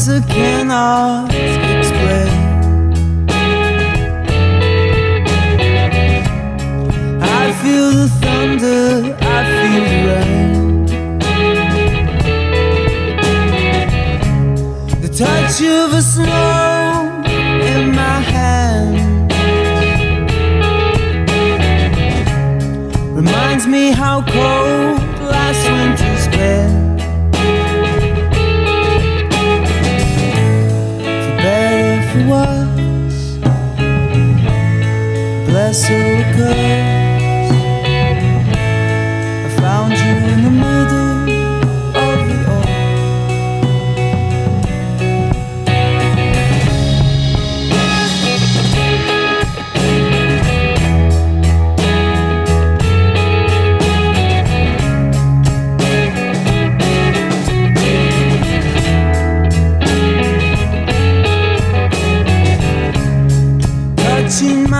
things that cannot explain. I feel the thunder, I feel the rain. The touch of a snow in my hand reminds me how cold bless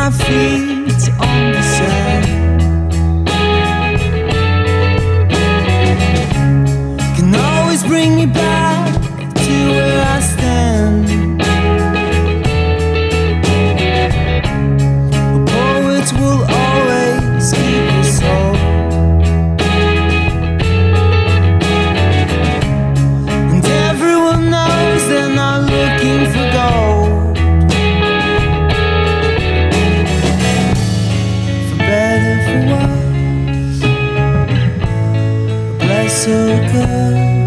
my feet. On a bless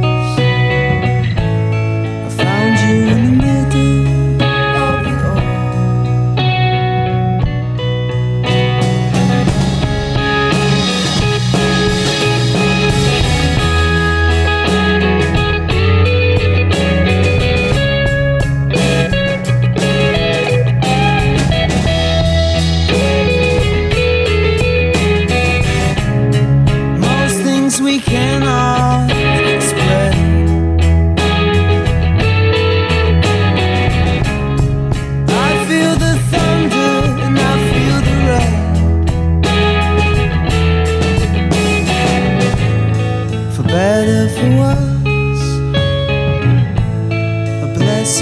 I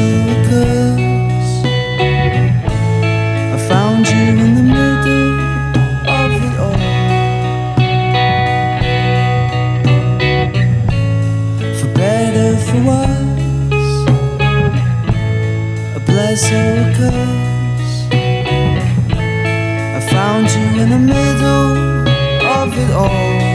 found you in the middle of it all. for better, for worse, a blessing, a curse. I found you in the middle of it all.